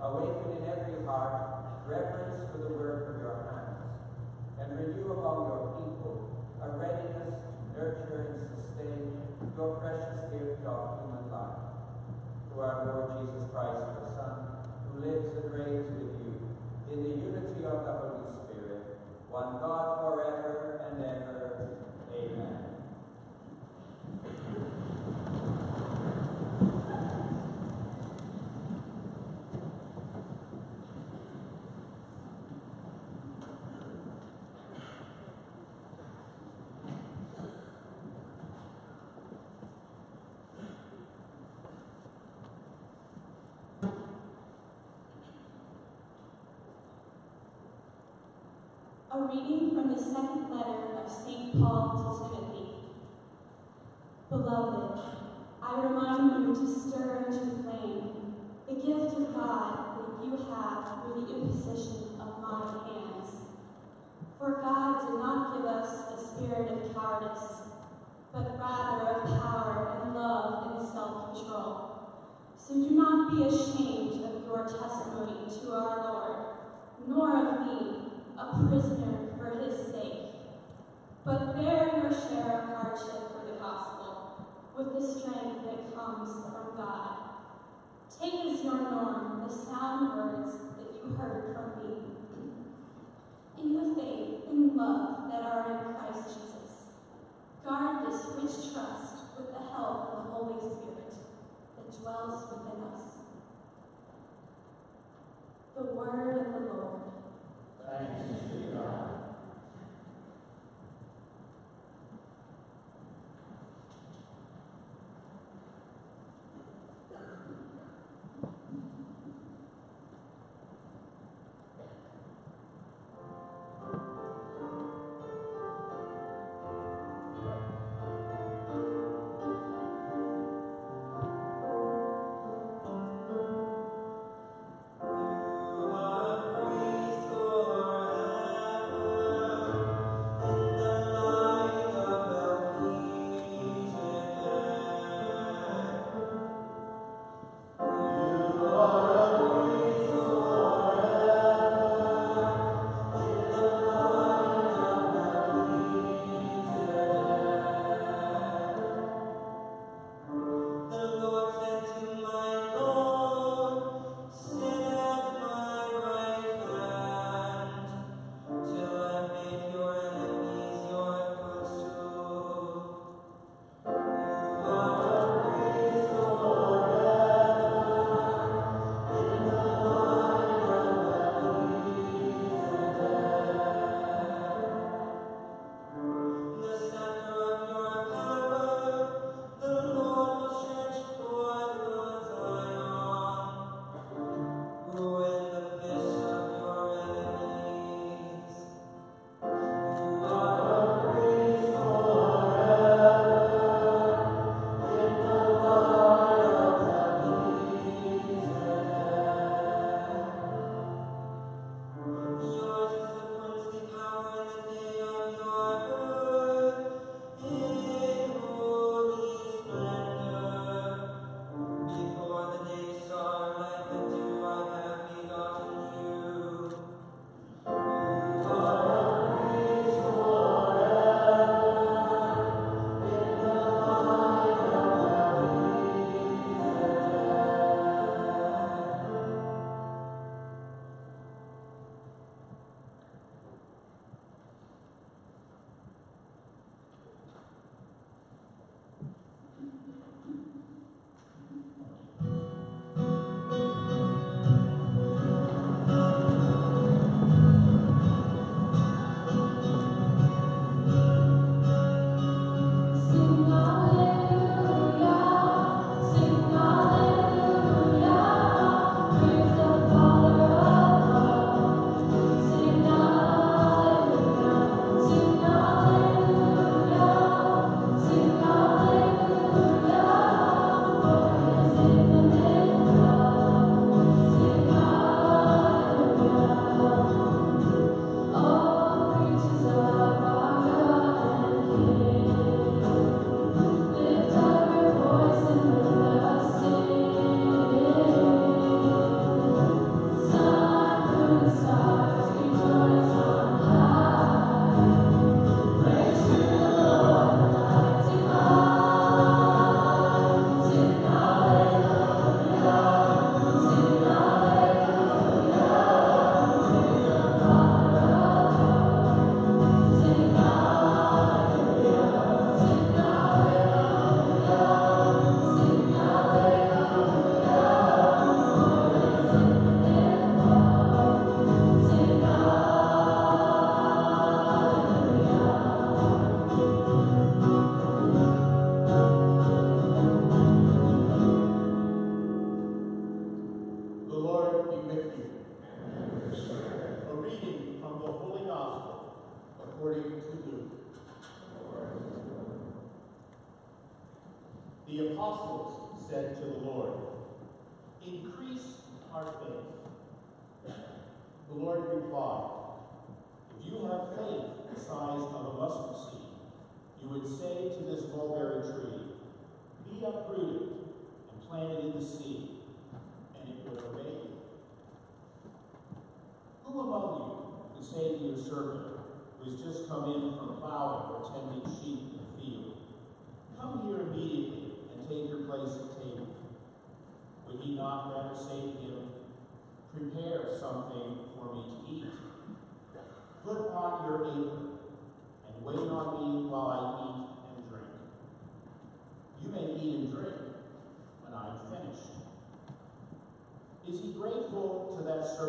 awaken in every heart reverence for the work of your hands, and renew among your people a readiness to nurture and sustain your precious gift of human life. Through our Lord Jesus Christ, your Son, who lives and reigns with you in the unity of the Holy Spirit, one God forever and ever. Amen. A reading from the second letter of St. Paul to Timothy. Beloved, I remind you to stir into flame the gift of God that you have through the imposition of my hands. For God did not give us a spirit of cowardice, but rather of power and love and self-control. So do not be ashamed of your testimony to our Lord, nor of me, a prisoner for his sake. But bear your share of hardship for the gospel with the strength that comes from God. Take as your norm the sound words that you heard from me. In the faith and love that are in Christ Jesus, guard this rich trust with the help of the Holy Spirit that dwells within us. The word of the Lord. Thanks be to God.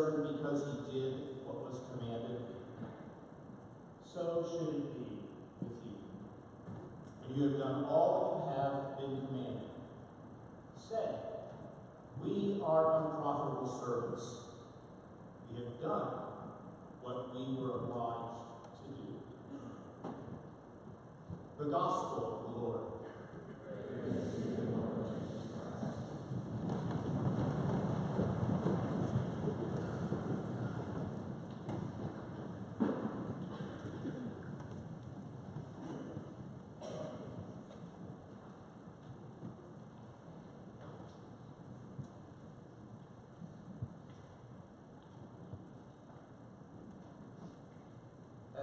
Because he did what was commanded? So should it be with you. When you have done all you have been commanded, say, We are unprofitable servants. We have done what we were obliged to do. The Gospel of the Lord.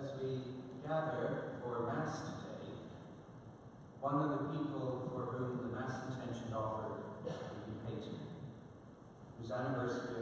As we gather for Mass today, one of the people for whom the Mass intention offered will be Peyton, whose anniversary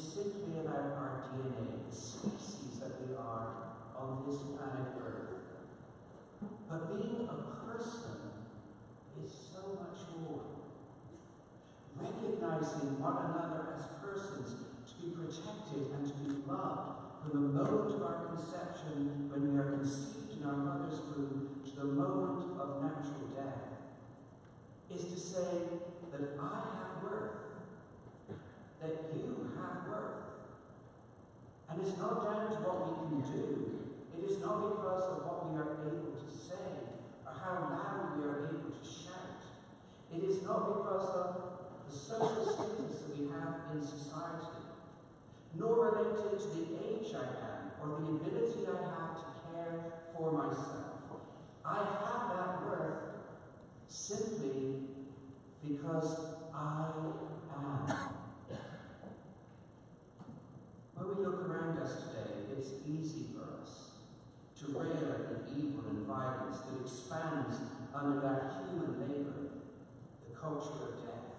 simply about our DNA, the species that we are on this planet Earth. But being a person is so much more. Recognizing one another as persons to be protected and to be loved from the moment of our conception when we are conceived in our mother's womb to the moment of natural death is to say that I have worth, that you have worth. And it's not down to what we can do. It is not because of what we are able to say or how loud we are able to shout. It is not because of the social status that we have in society, nor related to the age I am or the ability I have to care for myself. I have that worth simply because I am. When we look around us today, it's easy for us to rail at the evil and violence that expands under that human labor, the culture of death,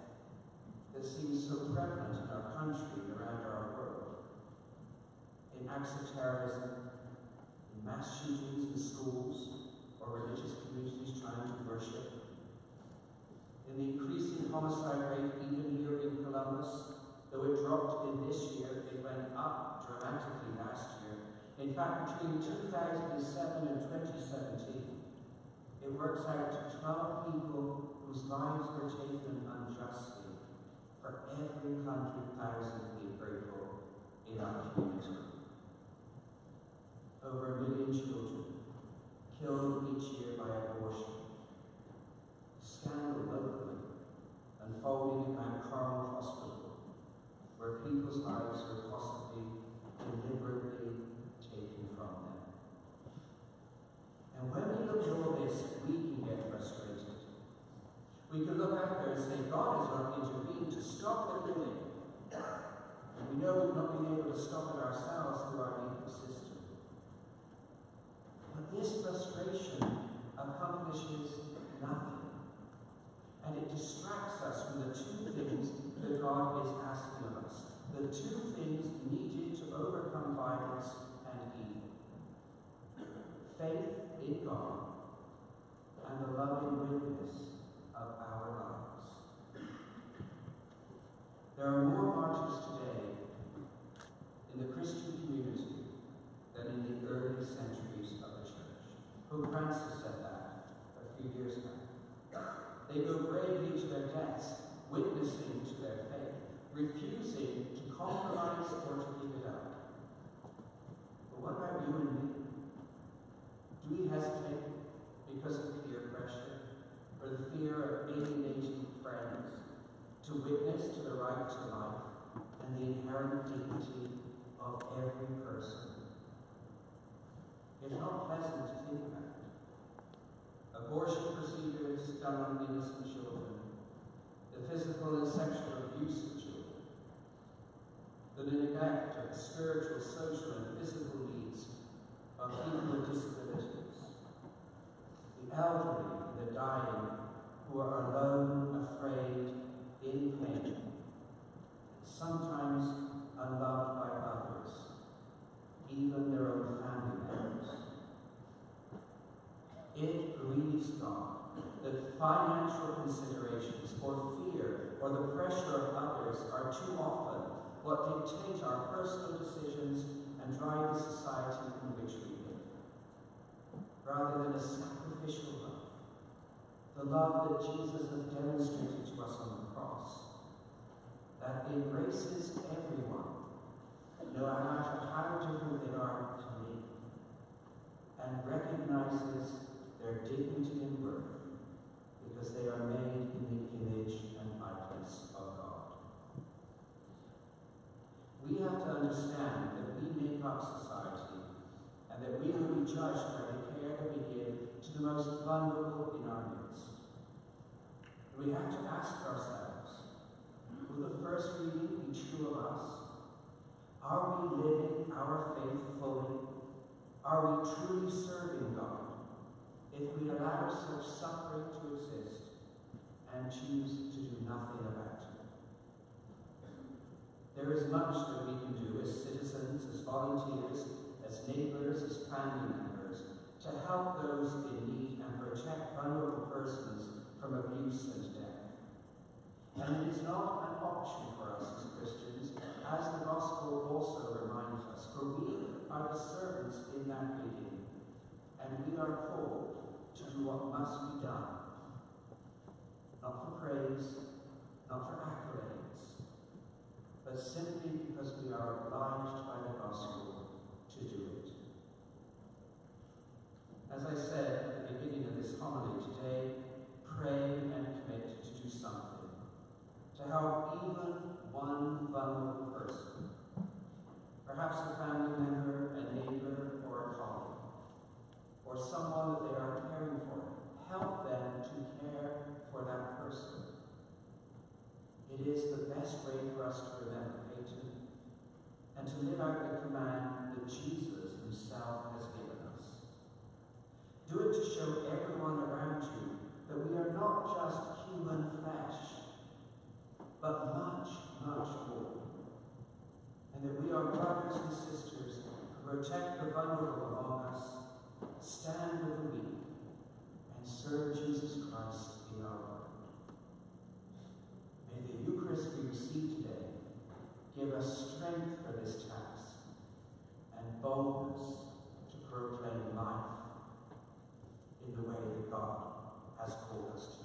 that seems so prevalent in our country and around our world. In acts of terrorism, in mass shootings in schools or religious communities trying to worship, in the increasing homicide rate even here in Columbus, though it dropped in this year, went up dramatically last year. In fact, between 2007 and 2017, it works out to 12 people whose lives were taken unjustly for every 100,000 people in our community. Over a million children killed each year by abortion. Scandal locally unfolding at Mount Carmel Hospital, where people's lives were possibly deliberately taken from them. And when we look at all this, we can get frustrated. We can look out there and say, God has not intervened to stop the killing. And we know we've not been able to stop it ourselves through our legal system. But this frustration accomplishes nothing. And it distracts us from the two things that God is asking of us. The two things needed to overcome violence and evil. Faith in God and the loving witness of our lives. There are more martyrs today in the Christian community than in the early centuries of the church. Pope Francis said that a few years back. They go bravely to their deaths, witnessing to their faith, refusing to compromise or to give it up. But what about you and me? Do we hesitate because of peer pressure or the fear of alienating friends to witness to the right to life and the inherent dignity of every person? It's not pleasant to think about. Abortion procedures done on innocent children, the physical and sexual abuse of children, the neglect of spiritual, social, and physical needs of people with disabilities, the elderly and the dying who are alone, afraid, in pain, sometimes unloved by others, even their own family members. It grieves God that financial considerations or fear or the pressure of others are too often what dictate our personal decisions and drive the society in which we live, rather than a sacrificial love, the love that Jesus has demonstrated to us on the cross, that embraces everyone, no matter how different they are to me, and recognizes their dignity and worth because they are made in the image and likeness of God. We have to understand that we make up society and that we will be judged by the care that we give to the most vulnerable in our midst. We have to ask ourselves, will the first reading be true of us? Are we living our faith fully? Are we truly serving God if we allow such suffering to exist and choose to do nothing about it? There is much that we can do as citizens, as volunteers, as neighbours, as family members to help those in need and protect vulnerable persons from abuse and death. And it is not an option for us as Christians, as the Gospel also reminds us, for we are the servants in that bidding, and we are called to what must be done. Not for praise, not for accolades, but simply because we are obliged by the Gospel to do it. As I said at the beginning of this homily today, pray and commit to do something, to help even one vulnerable person, perhaps a family member, a neighbor, or a colleague, or someone that they are caring for. Help them to care for that person. It is the best way for us to remember Peyton and to live out the command that Jesus himself has given us. Do it to show everyone around you that we are not just human flesh, but much, much more. And that we are brothers and sisters who protect the vulnerable among us, stand with the weak, and serve Jesus Christ in our world. May the Eucharist we receive today give us strength for this task and boldness to proclaim life in the way that God has called us to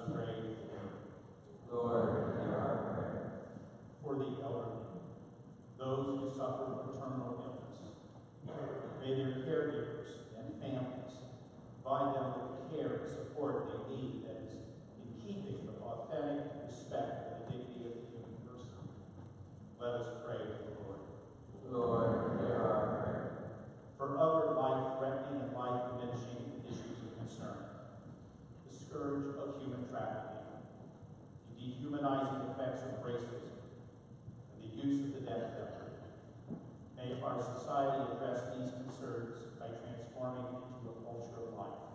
us pray to Lord. Hear our prayer. for the elderly, those who suffer from terminal illness. May their caregivers and families provide them with the care and support they need that is in keeping with authentic respect for the dignity of the human person. Let us pray to the Lord. Lord, hear our prayer. For other life-threatening and life-diminishing issues of concern, the scourge of human trafficking, the dehumanizing effects of racism, and the use of the death penalty. May our society address these concerns by transforming into a culture of life.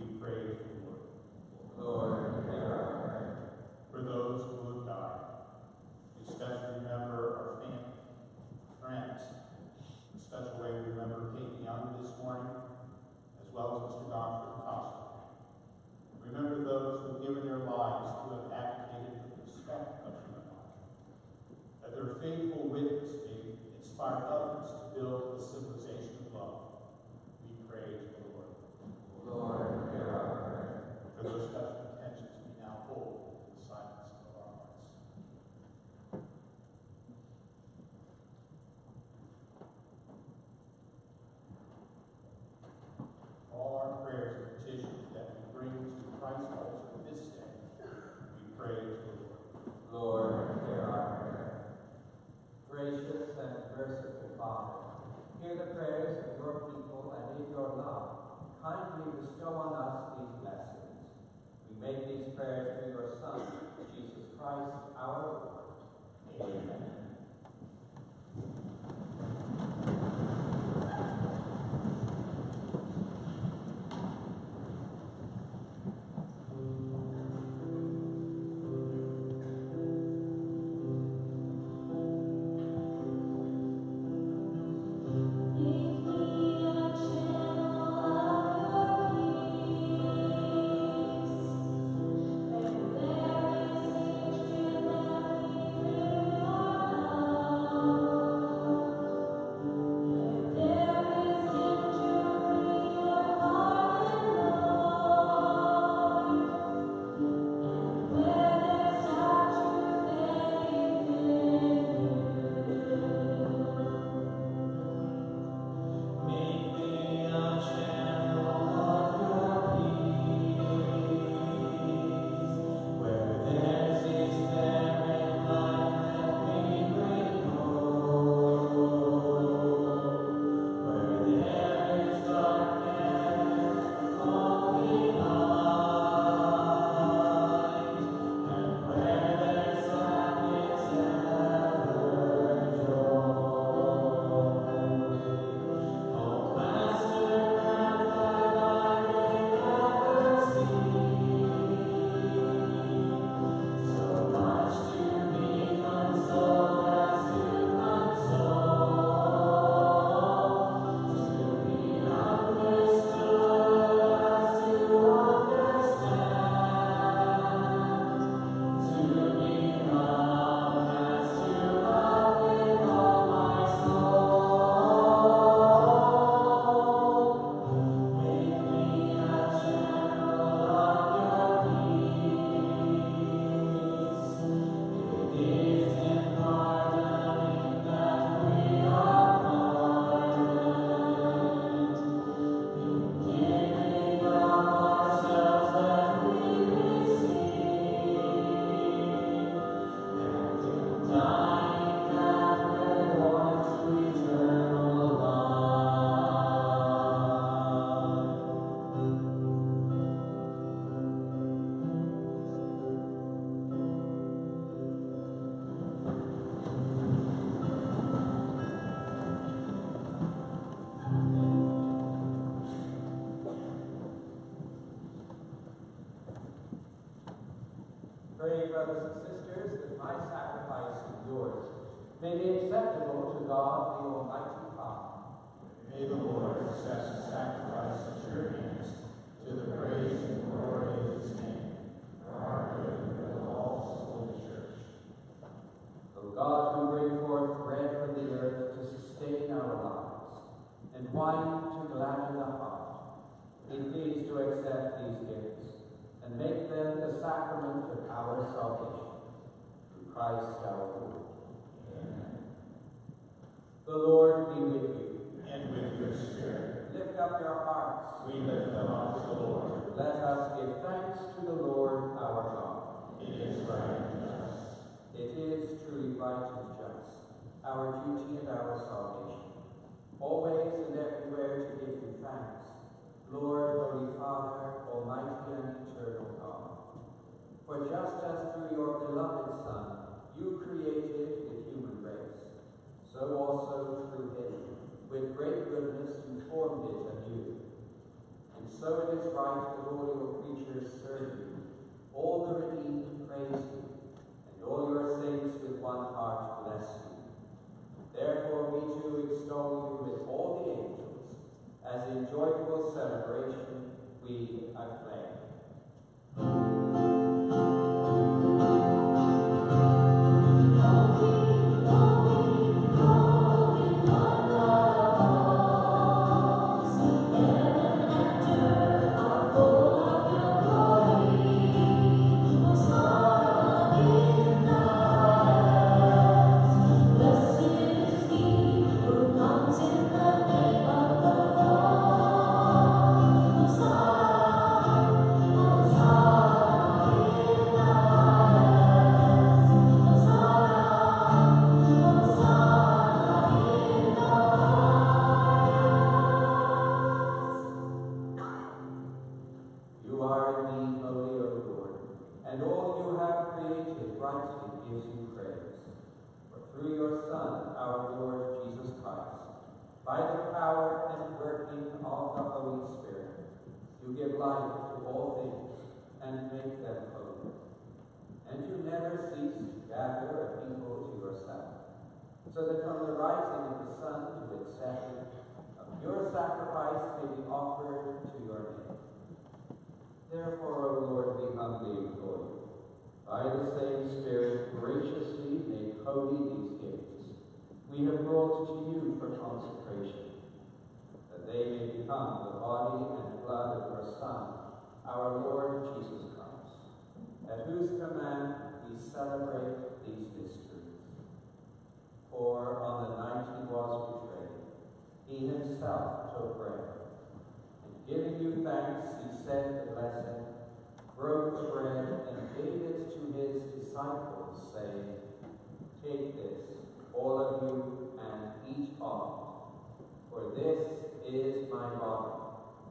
We pray to the Lord. Lord, hear our prayer. For those who have died, we especially remember our family, friends. In a special way, we remember Kate Young this morning, as well as Mr. Godfrey Costa. Remember those who have given their lives to have advocated for the respect of human life. That their faithful witness may inspire others to build a civilization of love. We pray to the Lord. Lord, hear our prayer. For those special intentions, we now hold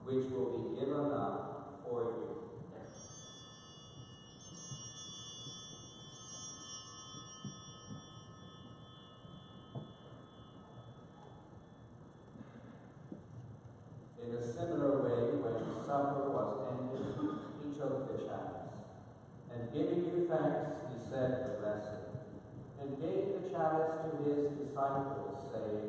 which will be given up for you. In a similar way, when supper was ended, he took the chalice. And giving you thanks, he said the blessing, and gave the chalice to his disciples, saying,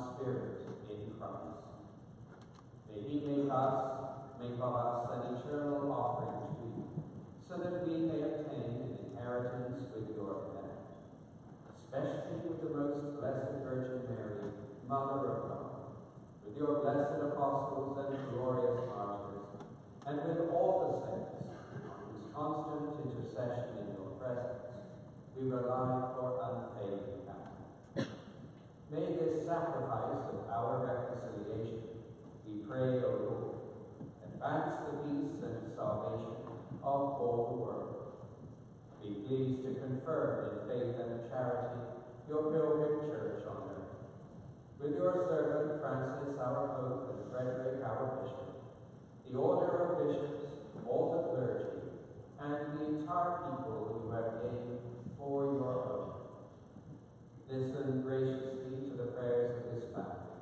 Spirit in Christ. May he make us, make of us an eternal offering to you, so that we may obtain an inheritance with your elect, especially with the most blessed Virgin Mary, Mother of God, with your blessed apostles and glorious martyrs, and with all the saints, whose constant intercession in your presence we rely for unfailing. May this sacrifice of our reconciliation we pray, O Lord, advance the peace and salvation of all the world. Be pleased to confirm in faith and charity your pilgrim church on earth. With your servant Francis, our Pope, and Frederick, our Bishop, the order of bishops, all the clergy, and the entire people you have named for your own. Listen graciously to the prayers of this family,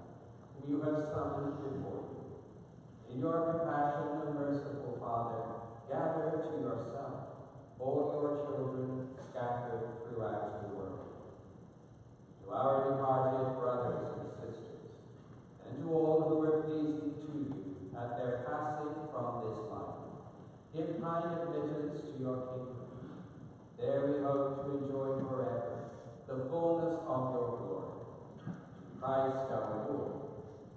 whom you have summoned before you. In your compassion, and merciful Father, gather to yourself all your children scattered throughout the world. To our departed brothers and sisters, and to all who were pleasing to you at their passing from this life, give kind admittance to your kingdom. There we hope to enjoy forever the fullness of your glory. Christ our Lord,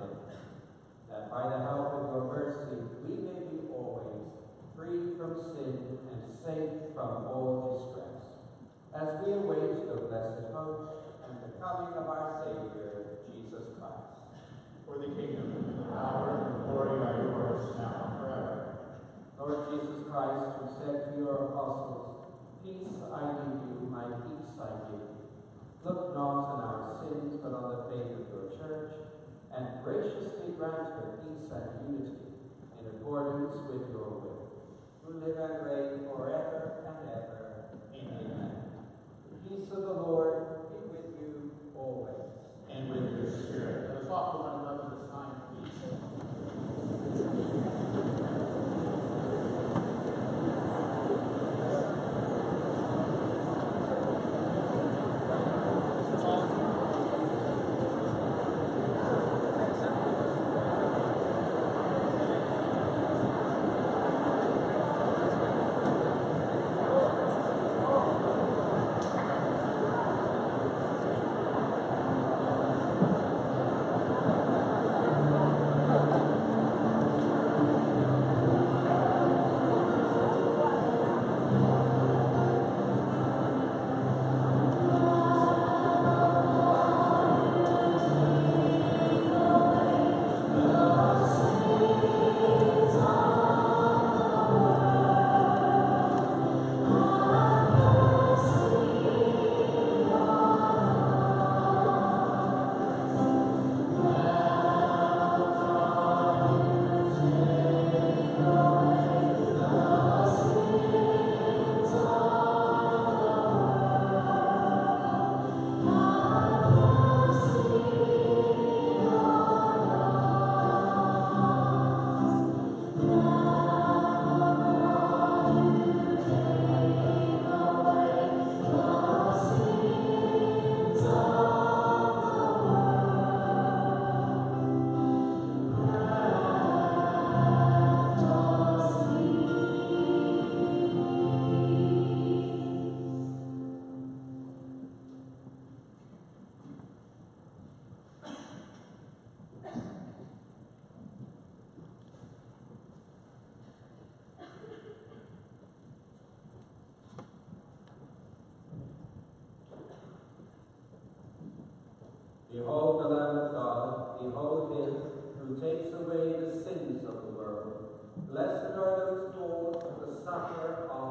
Peace in our days, that by the help of your mercy we may be always free from sin and safe from all distress. As we await the blessed hope and the coming of our Savior, Jesus Christ. For the kingdom, and the power, and the glory are yours now and forever. Lord Jesus Christ, who said to your apostles, Peace I leave you, my peace I give you. Look not on our sins, but on the faith of your church, graciously grant her peace and unity in accordance with your will, who live and reign forever Blessed are those born of the supper of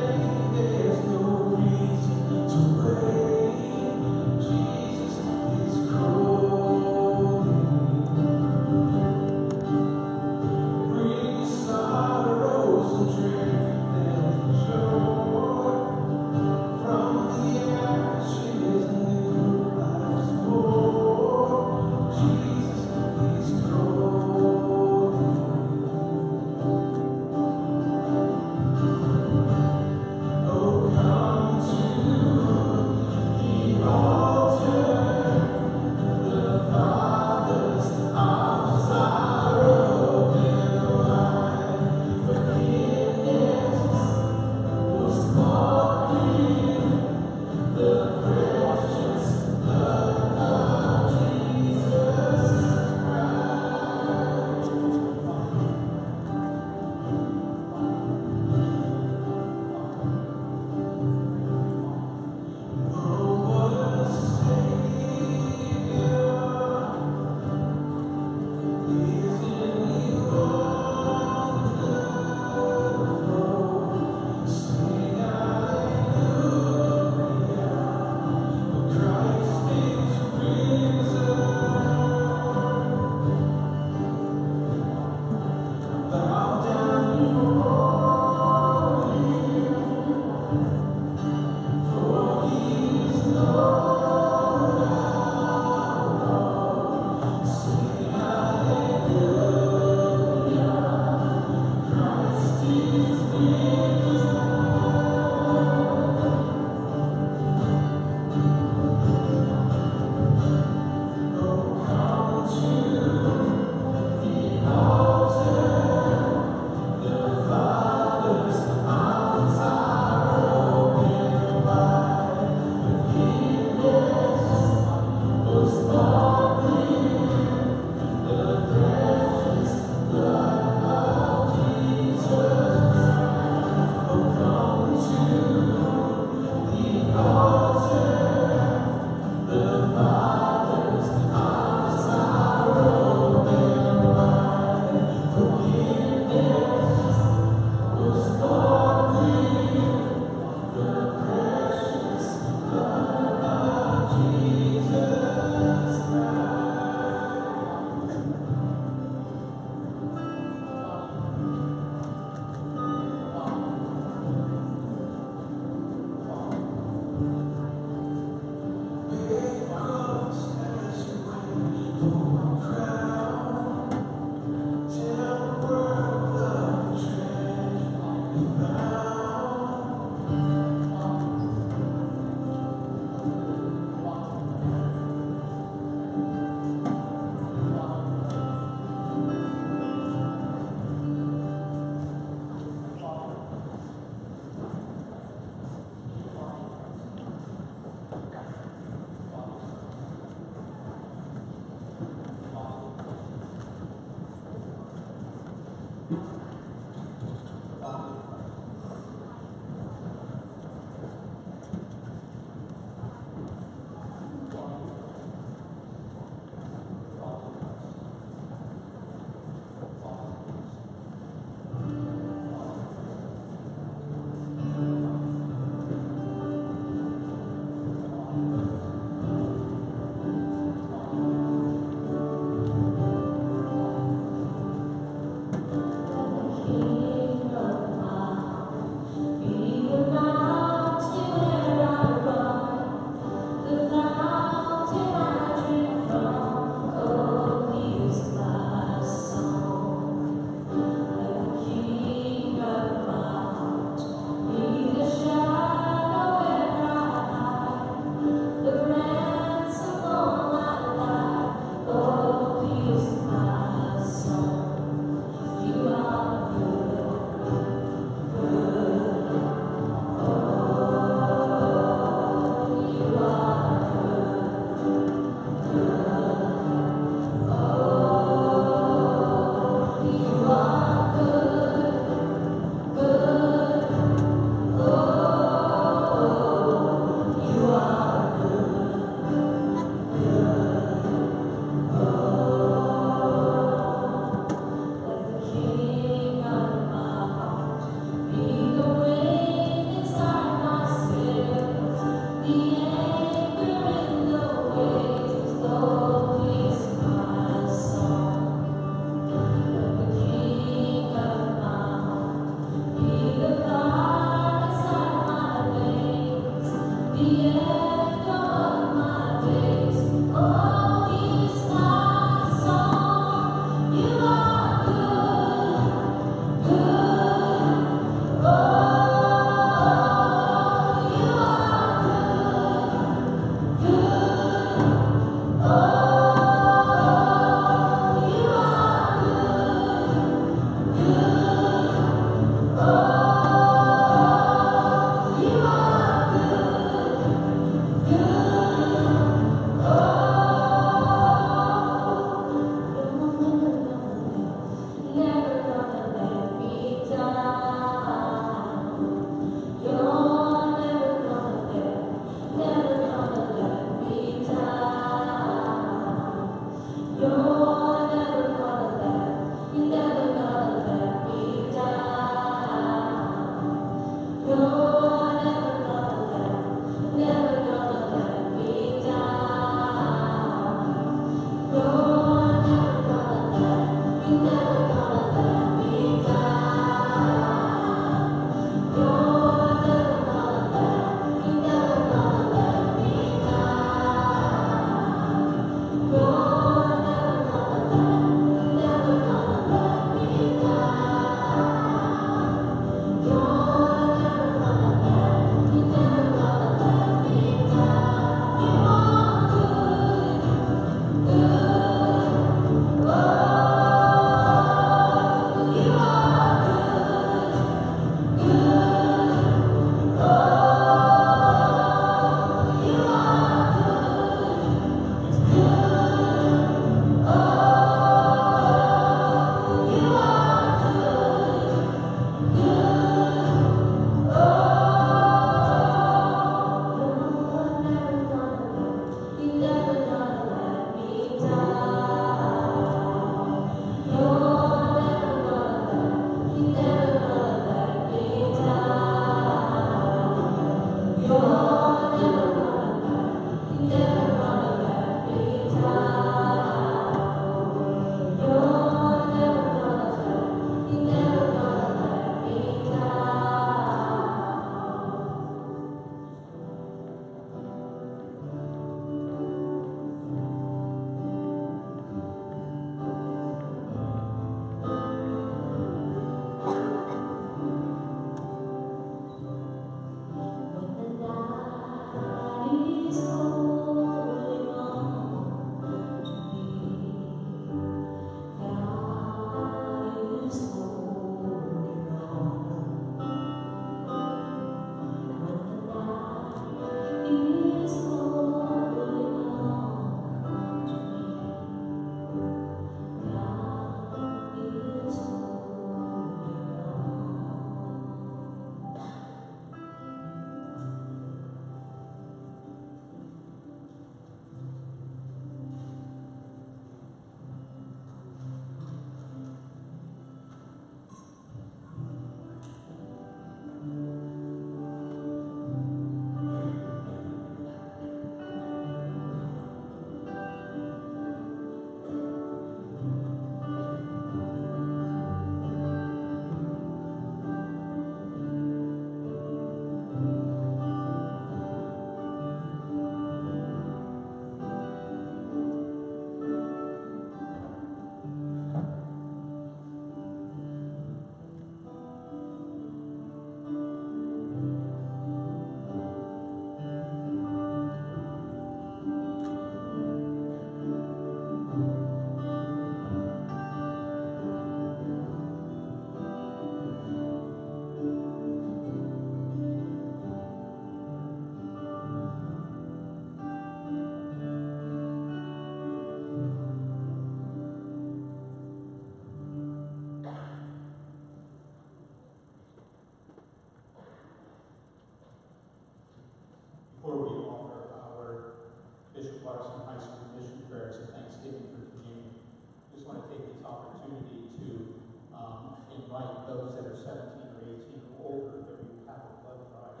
um, invite those that are seventeen or eighteen or older that we have a blood drive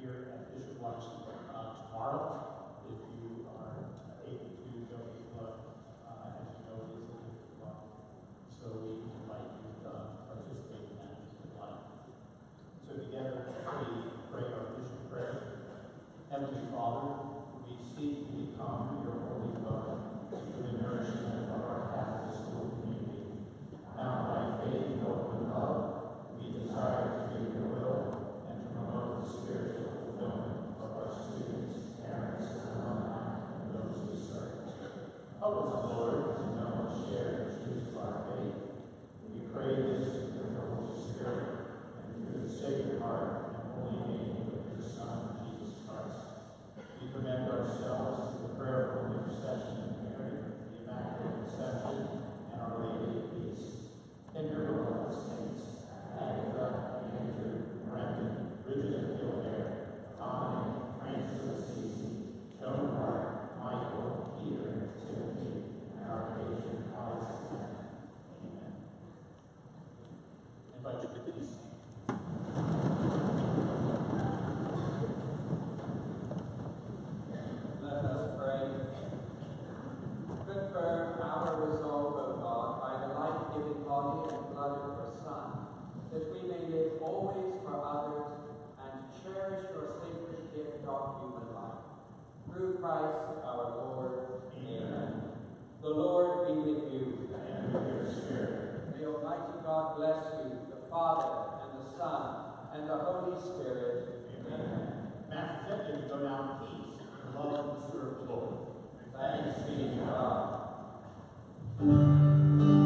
here at Bishop Watterson, uh, to human life. Through Christ our Lord. Amen. The Lord be with you. And with your spirit. May Almighty God bless you, the Father, and the Son, and the Holy Spirit. Amen. Mass accepted, go now in peace. Love and serve the Lord. Thanks be to God.